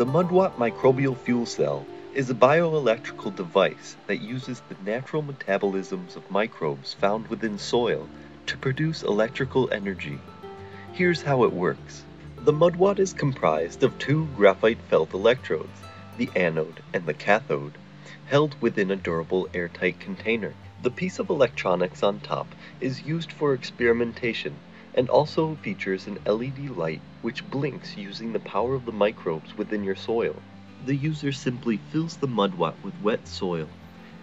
The Mudwatt microbial fuel cell is a bioelectrical device that uses the natural metabolisms of microbes found within soil to produce electrical energy. Here's how it works. The Mudwatt is comprised of two graphite felt electrodes, the anode and the cathode, held within a durable airtight container. The piece of electronics on top is used for experimentation and also features an LED light which blinks using the power of the microbes within your soil. The user simply fills the mudwatt with wet soil,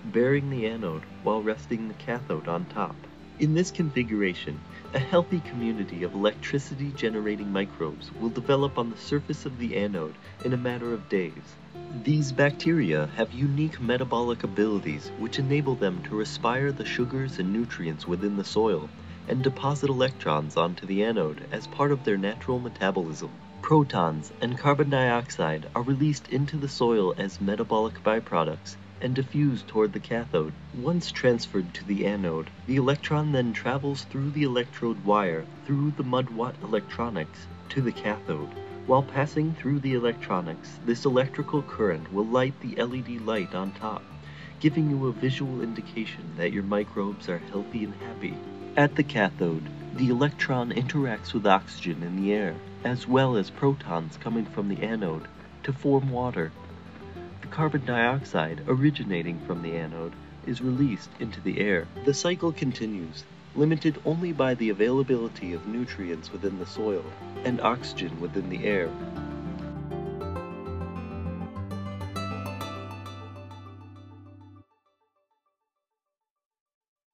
burying the anode while resting the cathode on top. In this configuration, a healthy community of electricity generating microbes will develop on the surface of the anode in a matter of days. These bacteria have unique metabolic abilities which enable them to respire the sugars and nutrients within the soil and deposit electrons onto the anode as part of their natural metabolism. Protons and carbon dioxide are released into the soil as metabolic byproducts and diffuse toward the cathode. Once transferred to the anode, the electron then travels through the electrode wire through the mudwatt electronics to the cathode. While passing through the electronics, this electrical current will light the LED light on top, giving you a visual indication that your microbes are healthy and happy. At the cathode, the electron interacts with oxygen in the air, as well as protons coming from the anode, to form water. The carbon dioxide originating from the anode is released into the air. The cycle continues, limited only by the availability of nutrients within the soil and oxygen within the air.